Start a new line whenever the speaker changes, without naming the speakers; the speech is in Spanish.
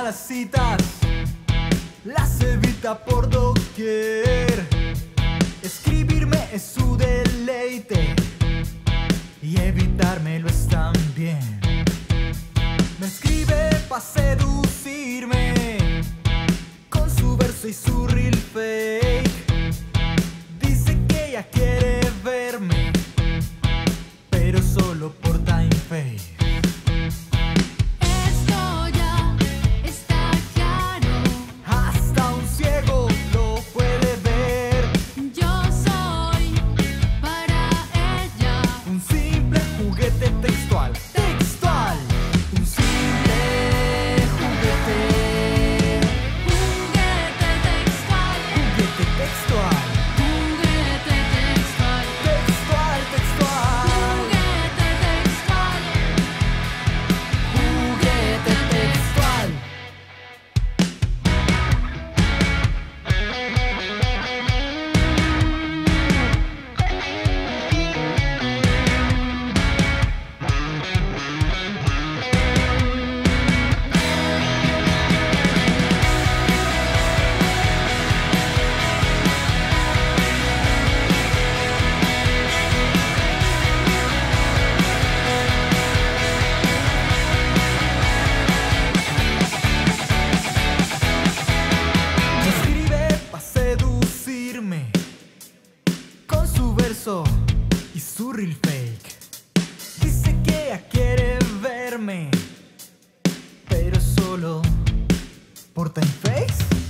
las citas, las evita por doquier. Escribirme es su deleite y evitármelo es también. Me escribe para seducirme con su verso y su y su real fake. Dice que ella quiere verme, pero solo por time face.